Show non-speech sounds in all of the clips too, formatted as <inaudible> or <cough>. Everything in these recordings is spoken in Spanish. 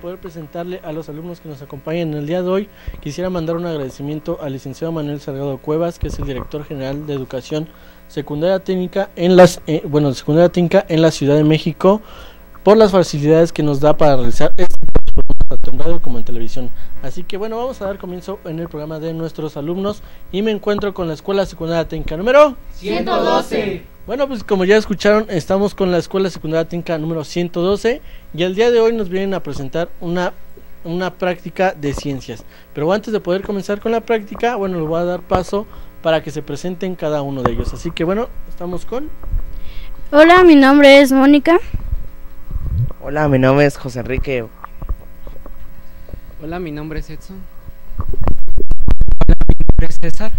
poder presentarle a los alumnos que nos acompañan en el día de hoy, quisiera mandar un agradecimiento al licenciado Manuel Salgado Cuevas, que es el director general de Educación Secundaria Técnica en las eh, bueno, secundaria técnica en la Ciudad de México por las facilidades que nos da para realizar este programa tanto en radio como en televisión. Así que bueno, vamos a dar comienzo en el programa de nuestros alumnos y me encuentro con la Escuela Secundaria Técnica número 112. Bueno, pues como ya escucharon, estamos con la Escuela Secundaria Técnica número 112 y el día de hoy nos vienen a presentar una, una práctica de ciencias. Pero antes de poder comenzar con la práctica, bueno, les voy a dar paso para que se presenten cada uno de ellos. Así que bueno, estamos con... Hola, mi nombre es Mónica. Hola, mi nombre es José Enrique. Hola, mi nombre es Edson. Hola, mi nombre es César.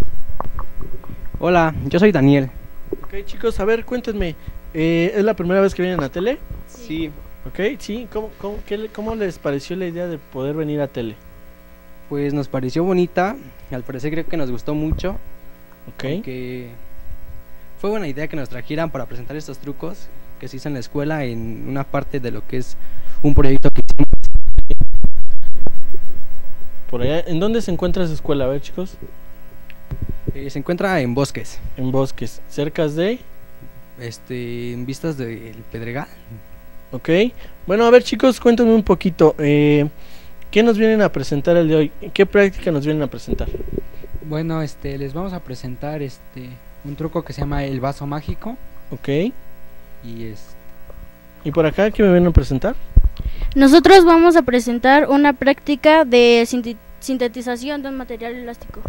Hola, yo soy Daniel. Ok chicos, a ver, cuéntenme, eh, ¿es la primera vez que vienen a tele? Sí. Ok, sí, ¿Cómo, cómo, qué cómo les pareció la idea de poder venir a tele? Pues nos pareció bonita, al parecer creo que nos gustó mucho, Ok, que fue buena idea que nos trajeran para presentar estos trucos que se hizo en la escuela en una parte de lo que es un proyecto que hicimos. por allá, ¿en dónde se encuentra esa escuela? A ver chicos, Eh, se encuentra en bosques, en Bosques, cerca de... este, en vistas del Pedregal. Ok, bueno, a ver chicos, cuéntenme un poquito, eh, ¿qué nos vienen a presentar el de hoy? ¿Qué práctica nos vienen a presentar? Bueno, este, les vamos a presentar este un truco que se llama el vaso mágico Ok, y es ¿y por acá qué me vienen a presentar? Nosotros vamos a presentar una práctica de sintetización de un material elástico.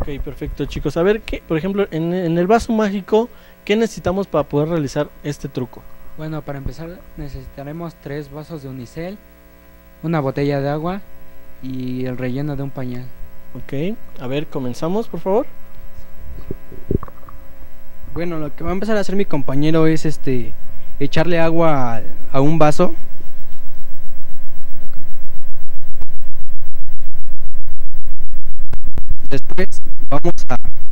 Ok, perfecto chicos, a ver, ¿qué, por ejemplo, en, en el vaso mágico, ¿qué necesitamos para poder realizar este truco? bueno, para empezar necesitaremos tres vasos de unicel, una botella de agua y el relleno de un pañal. Ok, a ver, comenzamos, por favor. Bueno, lo que va a empezar a hacer mi compañero es este echarle agua a, a un vaso.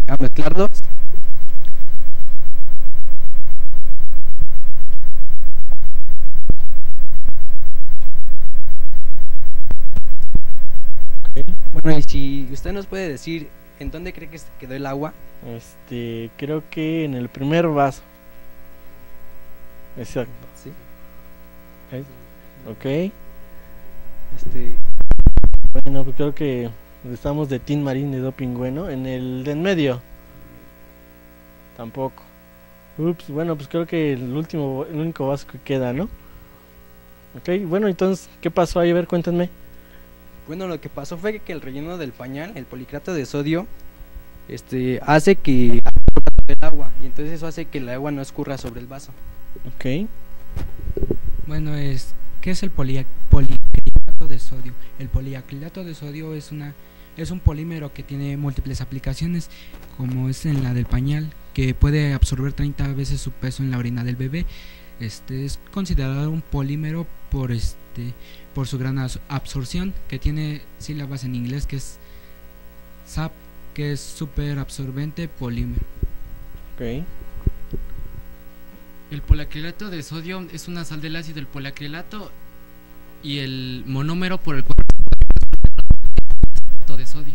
A, mezclarlos. Bueno, y si usted nos puede decir en dónde cree que se quedó el agua. Este, creo que en el primer vaso. Exacto. ¿sí? Ok. Este, Bueno, pues creo que estamos de Team Marín de Doping Bueno. En el de en medio. Tampoco. Ups, bueno, pues creo que el último, el único vaso que queda, ¿no? Ok, bueno, entonces, ¿qué pasó ahí? A ver, cuéntenme. Bueno, lo que pasó fue que el relleno del pañal, el policrato de sodio, este, hace que absorba el agua y entonces eso hace que el agua no escurra sobre el vaso. Ok, Bueno, es ¿qué es el polia- poliacrilato de sodio? El poliacrilato de sodio es una es un polímero que tiene múltiples aplicaciones, como es en la del pañal, que puede absorber 30 veces su peso en la orina del bebé. Este es considerado un polímero por este por su gran absorción, que tiene sílabas en inglés que es SAP, que es super absorbente polímero. ok. El polacrilato de sodio es una sal del ácido del polacrilato y el monómero por el cual de sodio.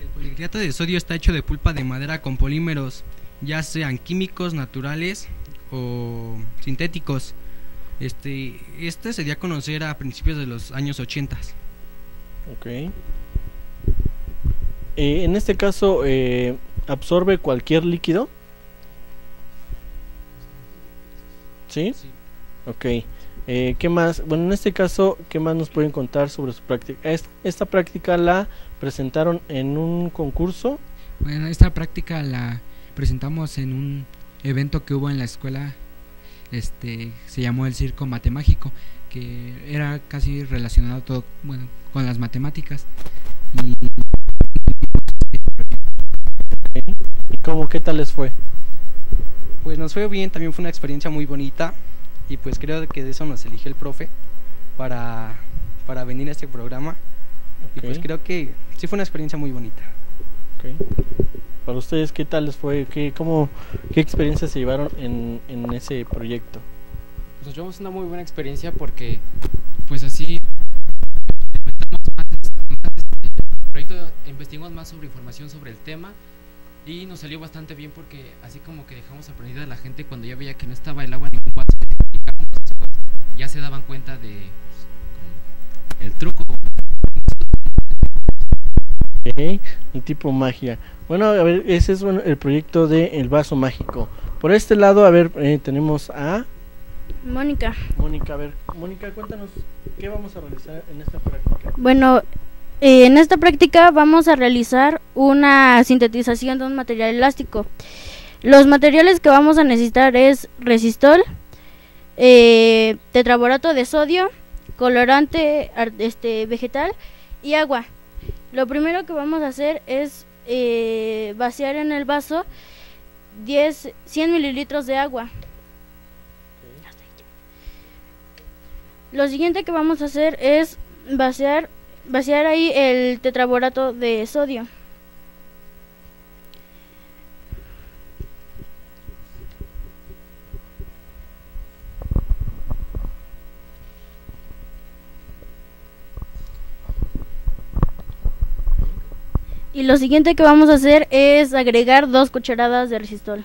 El policrilato de sodio está hecho de pulpa de madera con polímeros, ya sean químicos, naturales o sintéticos. Este, este se dio a conocer a principios de los años 80. Ok. Eh, en este caso, eh, ¿absorbe cualquier líquido? ¿Sí? Sí. Ok. Eh, ¿Qué más? Bueno, en este caso, ¿qué más nos pueden contar sobre su práctica? Es- esta práctica la presentaron en un concurso. Bueno, esta práctica la presentamos en un evento que hubo en la escuela, este, se llamó el Circo Matemágico, que era casi relacionado todo, bueno, con las matemáticas. Y ¿Y cómo, qué tal les fue? Pues nos fue bien, también fue una experiencia muy bonita y pues creo que de eso nos eligió el profe para, para venir a este programa y pues creo que sí fue una experiencia muy bonita. ok. Para ustedes, ¿qué tal les fue? ¿Qué, cómo, qué experiencias se llevaron en, en ese proyecto? pues nos llevamos una muy buena experiencia porque pues así implementamos más, más, este, el proyecto investigamos más sobre información sobre el tema y nos salió bastante bien porque así como que dejamos aprendida a la gente cuando ya veía que no estaba el agua en ya se daban cuenta de pues, el truco el tipo magia. Bueno, a ver, ese es bueno, el proyecto de El Vaso Mágico. Por este lado, a ver, eh, tenemos a Mónica. Mónica. A ver, Mónica, cuéntanos qué vamos a realizar en esta práctica. Bueno, eh, en esta práctica vamos a realizar una sintetización de un material elástico. Los materiales que vamos a necesitar es resistol, eh, tetraborato de sodio, colorante este, vegetal y agua. Lo primero que vamos a hacer es eh, vaciar en el vaso 10, 100 mililitros de agua. Lo siguiente que vamos a hacer es vaciar, vaciar ahí el tetraborato de sodio. Lo siguiente que vamos a hacer es agregar dos cucharadas de resistol.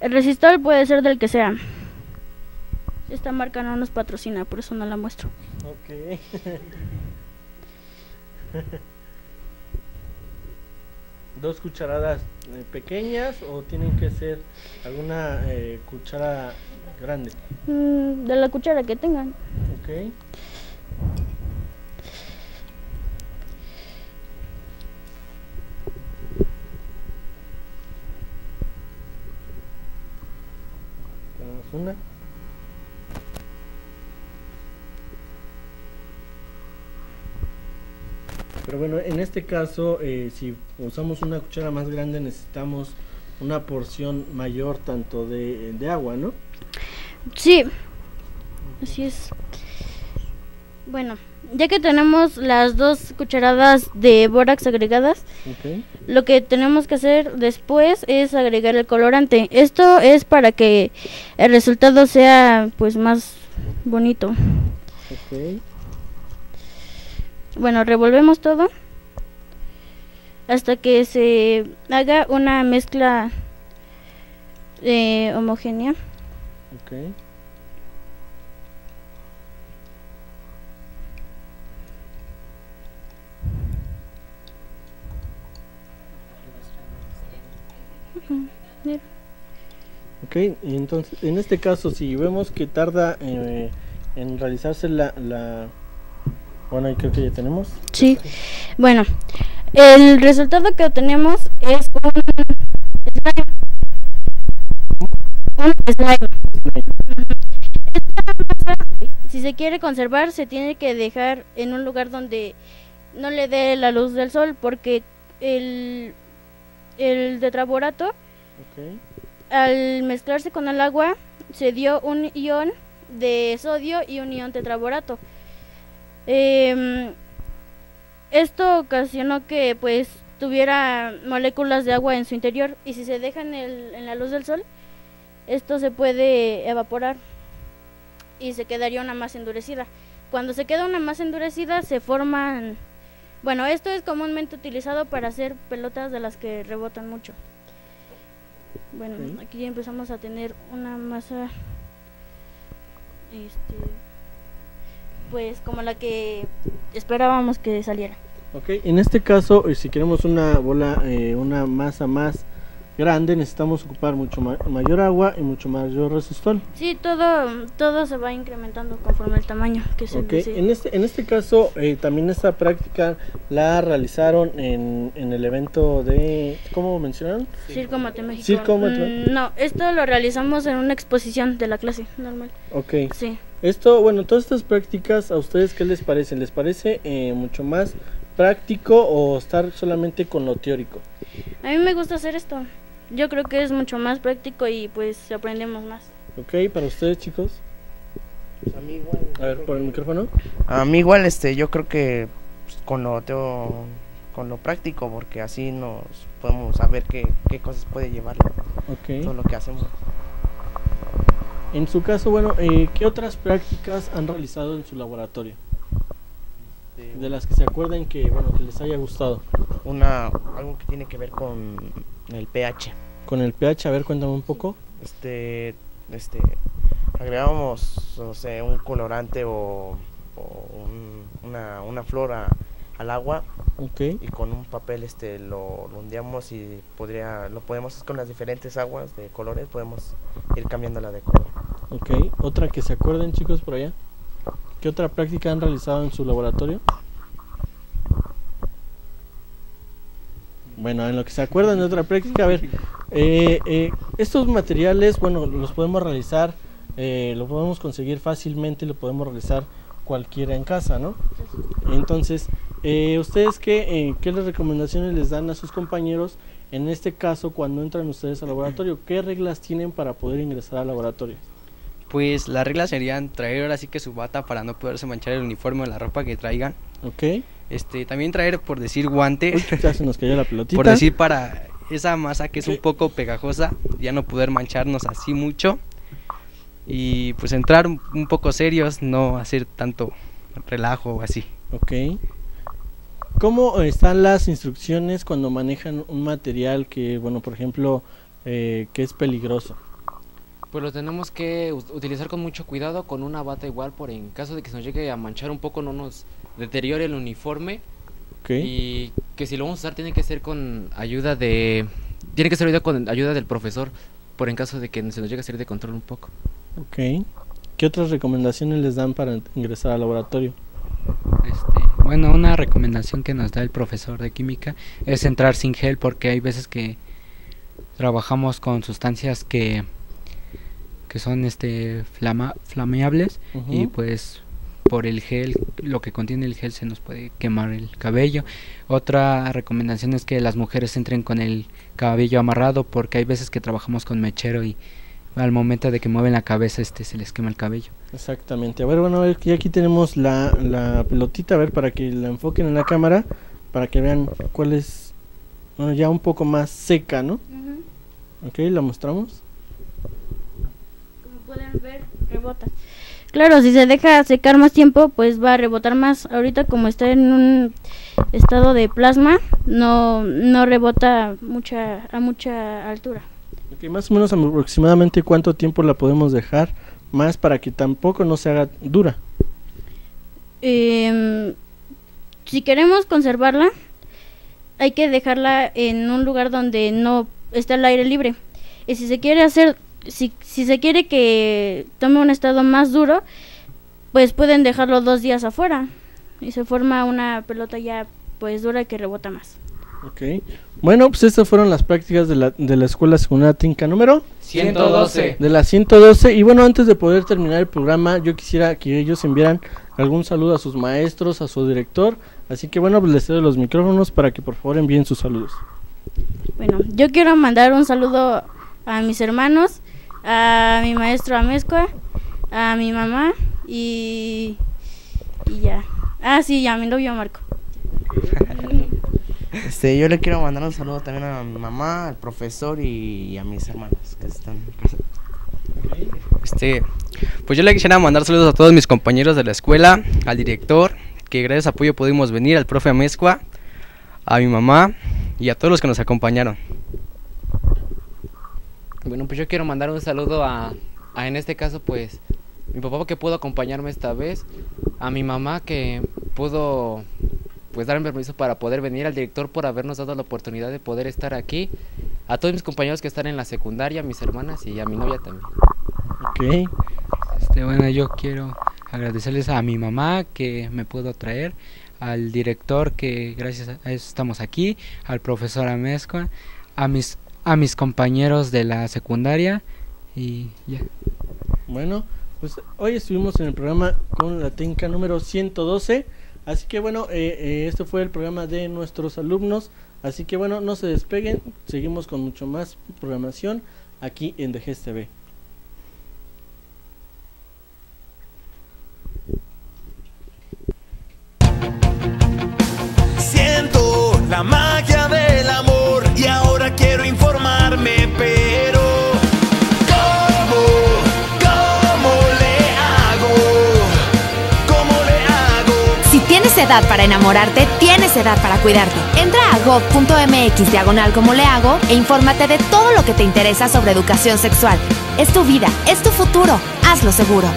El resistol puede ser del que sea. Esta marca no nos patrocina, por eso no la muestro. Ok. <laughs> Dos cucharadas eh, pequeñas o tienen que ser alguna eh, cuchara grande. Mm, de la cuchara que tengan. Ok. Tenemos una. Pero bueno, en este caso, eh, si usamos una cuchara más grande, necesitamos una porción mayor tanto de, de agua, ¿no? Sí, así es. Bueno, ya que tenemos las dos cucharadas de bórax agregadas, lo que tenemos que hacer después es agregar el colorante. Esto es para que el resultado sea pues más bonito. Ok. Bueno, revolvemos todo hasta que se haga una mezcla eh, homogénea. Ok. Bien. Ok, entonces, en este caso, si vemos que tarda eh, en realizarse la, la... Bueno, ahí creo que ya tenemos. Sí. Bueno, el resultado que obtenemos es un slime. Un slime. Esta masa, si se quiere conservar, se tiene que dejar en un lugar donde no le dé la luz del sol, porque el, el tetraborato, Ok. al mezclarse con el agua, se dio un ion de sodio y un ion tetraborato. Em, esto ocasionó que pues tuviera moléculas de agua en su interior y si se deja en, el- en la luz del sol, esto se puede evaporar y se quedaría una masa endurecida. Cuando se queda una masa endurecida se forman, bueno, esto es comúnmente utilizado para hacer pelotas de las que rebotan mucho. Bueno, Ok. aquí ya empezamos a tener una masa, este, pues como la que esperábamos que saliera. Ok, en este caso, eh, si queremos una bola, eh, una masa más grande, necesitamos ocupar mucho ma- mayor agua y mucho mayor resistol. Sí, todo, todo se va incrementando conforme el tamaño que se Ok, desee. en este, en este caso, eh, también esta práctica la realizaron en, en el evento de, ¿cómo mencionaron? Circo Matemático. Circo Mate- Mm, no, esto lo realizamos en una exposición de la clase normal. Ok, Sí. Esto, bueno, todas estas prácticas, ¿a ustedes qué les parece? ¿Les parece eh, mucho más práctico o estar solamente con lo teórico? A mí me gusta hacer esto. Yo creo que es mucho más práctico y pues aprendemos más. Ok, para ustedes chicos, Pues a mí igual. a ver, por el micrófono. A mí igual, este, yo creo que pues, con lo teo- con lo práctico, porque así nos podemos saber qué, qué cosas puede llevar todo lo que hacemos. En su caso, bueno, eh, ¿qué otras prácticas han realizado en su laboratorio? Este, De las que se acuerden que, bueno, que les haya gustado. una algo que tiene que ver con el pH. Con el pH, a ver, cuéntame un poco. Este, este, agregamos, no sé, un colorante o, o un- una, una flor a- al agua Ok, y con un papel este lo, lo hundiamos y podría, lo podemos con las diferentes aguas de colores podemos ir cambiándola de color. ok. Otra que se acuerden, chicos, por allá. ¿Qué otra práctica han realizado en su laboratorio? Bueno, en lo que se acuerdan de otra práctica, a ver, eh, eh, estos materiales, bueno, los podemos realizar, eh, lo podemos conseguir fácilmente, lo podemos realizar cualquiera en casa, ¿no? Entonces, eh, ¿ustedes qué, eh, qué les recomendaciones les dan a sus compañeros en este caso cuando entran ustedes al laboratorio? ¿Qué reglas tienen para poder ingresar al laboratorio? Pues las reglas serían traer ahora sí que su bata para no poderse manchar el uniforme o la ropa que traigan. ¿Ok? Este, también traer por decir guantes, Uy, ya se nos cayó la <laughs> pelotita. por decir para esa masa que es un poco pegajosa, ya no poder mancharnos así mucho. Y pues entrar un, un poco serios, no hacer tanto relajo o así. Ok. ¿Cómo están las instrucciones cuando manejan un material que, bueno, por ejemplo, eh, que es peligroso? Pues lo tenemos que utilizar con mucho cuidado, con una bata igual, por en caso de que se nos llegue a manchar un poco, no nos deteriore el uniforme. Ok. Y que si lo vamos a usar, tiene que ser con ayuda de. Tiene que ser con ayuda del profesor, por en caso de que se nos llegue a salir de control un poco. Ok. ¿Qué otras recomendaciones les dan para ingresar al laboratorio? Este, bueno, una recomendación que nos da el profesor de química es entrar sin gel porque hay veces que trabajamos con sustancias que que son este flama, flameables y pues por el gel, lo que contiene el gel se nos puede quemar el cabello. Otra recomendación es que las mujeres entren con el cabello amarrado porque hay veces que trabajamos con mechero y al momento de que mueven la cabeza este se les quema el cabello. Exactamente. A ver, bueno, a ver, ya aquí tenemos la, la pelotita, a ver, para que la enfoquen en la cámara, para que vean cuál es, bueno, ya un poco más seca, ¿no? Ujú. Ok, la mostramos. Como pueden ver, rebota. Claro, si se deja secar más tiempo, pues va a rebotar más. Ahorita como está en un estado de plasma, no, no rebota mucha, a mucha altura. Ok, más o menos aproximadamente cuánto tiempo la podemos dejar más para que tampoco no se haga dura. Em, si queremos conservarla, hay que dejarla en un lugar donde no esté al aire libre. Y si se quiere hacer, si, si se quiere que tome un estado más duro, pues pueden dejarlo dos días afuera y se forma una pelota ya pues dura que rebota más. Ok. Bueno, pues estas fueron las prácticas de la, de la escuela secundaria Tinca número 112. de la 112. Y bueno, antes de poder terminar el programa, yo quisiera que ellos enviaran algún saludo a sus maestros, a su director. Así que bueno, pues les cedo los micrófonos para que por favor envíen sus saludos. Bueno, yo quiero mandar un saludo a mis hermanos, a mi maestro Amezcua, a mi mamá y, y ya. Ah, sí, ya, a mi novio Marco. <laughs> Este, yo le quiero mandar un saludo también a mi mamá, al profesor y a mis hermanos que están en casa. Este, pues yo le quisiera mandar saludos a todos mis compañeros de la escuela, al director, que gracias a apoyo pudimos venir, al profe Amezcua, a mi mamá y a todos los que nos acompañaron. Bueno, pues yo quiero mandar un saludo a, a, en este caso, pues, mi papá que pudo acompañarme esta vez, a mi mamá que pudo, pues, darme permiso para poder venir, al director por habernos dado la oportunidad de poder estar aquí, a todos mis compañeros que están en la secundaria, a mis hermanas y a mi novia también. Ok. Este, bueno, yo quiero agradecerles a mi mamá que me pudo traer, al director que gracias a eso estamos aquí, al profesor Amezcua, a mis a mis compañeros de la secundaria y ya. Bueno, pues hoy estuvimos en el programa con la Tinca número 112. Así que bueno, eh, eh, este fue el programa de nuestros alumnos. Así que bueno, no se despeguen. Seguimos con mucho más programación aquí en DGS TV. Siento la magia del amor y ahora quiero informarme, edad para enamorarte, tienes edad para cuidarte. Entra a gov.mx diagonal como le hago e infórmate de todo lo que te interesa sobre educación sexual. Es tu vida, es tu futuro. Hazlo seguro.